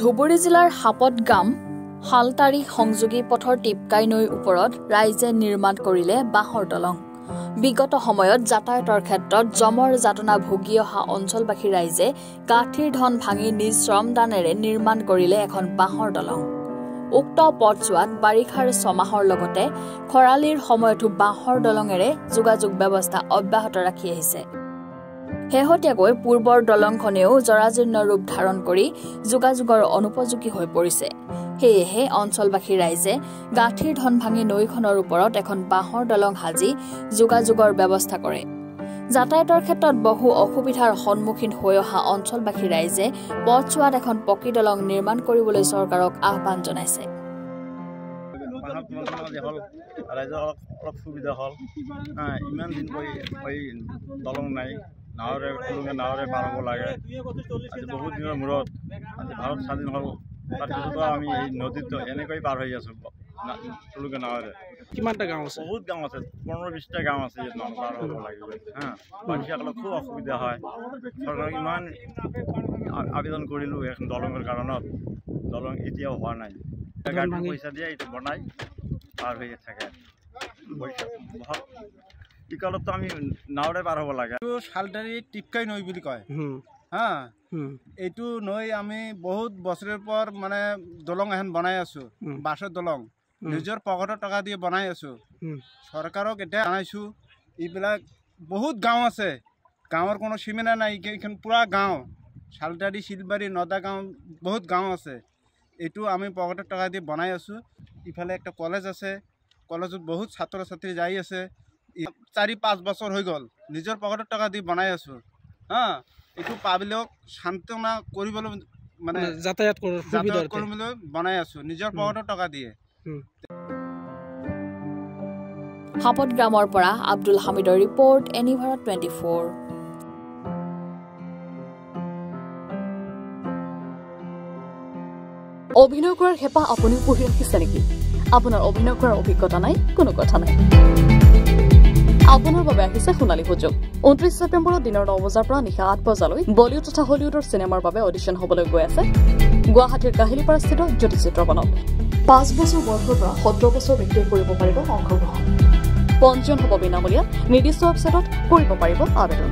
ধুবুৰী জিলাৰ সাপত গাম শালতাৰী সংযোগী পথৰ টিপকাই নৈৰ ওপৰত ৰাইজে নিৰ্মাণ কৰিলে বাঁহৰ দলং। বিগত সময়ত যাতায়াতৰ ক্ষেত্ৰত জমৰ যাতনা ভুগি অহা অঞ্চলবাসী ৰাইজে কাঠিৰ ধন ভাঙি নিজ শ্ৰমদানেৰে নিৰ্মাণ কৰিলে এখন বাঁহৰ দলং। উক্ত পথছোৱাত বাৰিষাৰ ছমাহৰ লগতে খৰালিৰ সময়তো বাঁহৰ দলঙেৰে যোগাযোগ ব্যৱস্থা অব্যাহত ৰাখি আহিছে। শেহতীয়াকৈ পূৰ্বৰ দলংখনেও জৰাজীৰ্ণ ৰূপ ধাৰণ কৰি যোগাযোগৰ অনুপযোগী হৈ পৰিছে। সেয়েহে অঞ্চলবাসী ৰাইজে গাঁঠিৰ ধন ভাঙি নৈখনৰ ওপৰত এখন বাঁহৰ দলং সাজি যোগাযোগৰ ব্যৱস্থা কৰে। যাতায়াতৰ ক্ষেত্ৰত বহু অসুবিধাৰ সন্মুখীন হৈ অহা অঞ্চলবাসী ৰাইজে পথছোৱাত এখন পকী দলং নিৰ্মাণ কৰিবলৈ চৰকাৰক আহ্বান জনাইছে। ৰাইজৰ অলপ সুবিধা হ'ল। ইমান দিন কৰি দলং নাই। নাৱেৰে তেওঁলোকে নাৱেৰে পাৰ হ'ব লাগে। আজি বহুত দিনৰ মূৰত আজি ভাৰত স্বাধীন হ'ল। তাৰপিছতো আমি এই নদীত এনেকৈ পাৰ হৈ আছোঁ। না- তেওঁলোকে নাৱেৰে। কিমানটা গাঁও আছে? বহুত গাঁও আছে। পোন্ধৰ বিছটা গাঁও আছে ইয়াত পাৰ হ'ব লাগিব। হা বাৰিষাকালত খুব অসুবিধা হয়। চৰকাৰক ইমান আবেদন কৰিলোঁ এখন দলঙৰ কাৰণত। দলং এতিয়াও হোৱা নাই। গাড়ী পইচা দিয়ে এইটো বনাই পাৰ হৈ থাকে। পইচা ইকালততো আমি নাৱেৰে পাৰ হ'ব লাগে। এইটো শালদাৰী টিপকাই নৈ বুলি কয়। হা? এইটো নৈ আমি বহুত বছৰৰ পৰ মানে দলং এখন বনাই আছোঁ। বাছৰ দলং। নিজৰ পকেটৰ টকা দি বনাই আছোঁ। চৰকাৰক এতিয়া জনাইছোঁ এইবিলাক বহুত গাঁও আছে। গাঁৱৰ কোনো সীমানা নাই এইখন পূৰা গাঁও। শালদাৰী শিলবাৰী নদা গাঁও বহুত গাঁও আছে। এইটো আমি পকেটৰ টকা দি বনাই আছোঁ। ইফালে একটা কলেজ আছে। কলেজত বহুত ছাত্ৰ ছাত্ৰী যাই আছে। চাৰি পাঁচ বছৰ হৈ গ'ল। নিজৰ পকেটৰ টকা দি বনাই আছোঁ। হা? এইটো পাব্লিকক সান্তনা কৰিবলৈ মানে যাতায়াত কৰাৰ যাতায়াত কৰিবলৈ বনাই আছোঁ। নিজৰ হুম। পকেটৰ টকা দিয়ে। সাপত গ্ৰামৰ পৰা আব্দুল হামিদৰ ৰিপৰ্ট এনিভাৰত টুৱেণ্টি ফ'ৰ। অভিনয় কৰাৰ হেঁপাহ আপুনিও পঢ়ি ৰাখিছে নেকি? আপোনাৰ অভিনয় কৰাৰ অভিজ্ঞতা নাই? কোনো কথা নাই। আপোনাৰ বাবে আহিছে সোণালী সুযোগ ঊনত্ৰিশ ছেপ্টেম্বৰত দিনৰ ন বজাৰ পৰা নিশা আঠ বজালৈ বলিউড তথা হলিউডৰ চিনেমাৰ বাবে অডিশ্যন হ'বলৈ গৈ আছে গুৱাহাটীৰ কাহিলীপাৰাস্থিত জ্যোতি চিত্ৰবনত পাঁচ বছৰ বয়সৰ পৰা সত্তৰ বছৰ ব্যক্তিয়ে কৰিব পাৰিব অংশগ্ৰহণ। পঞ্জীয়ন হ'ব বিনামূলীয়া। নিৰ্দিষ্ট ৱেবছাইটত কৰিব পাৰিব আবেদন।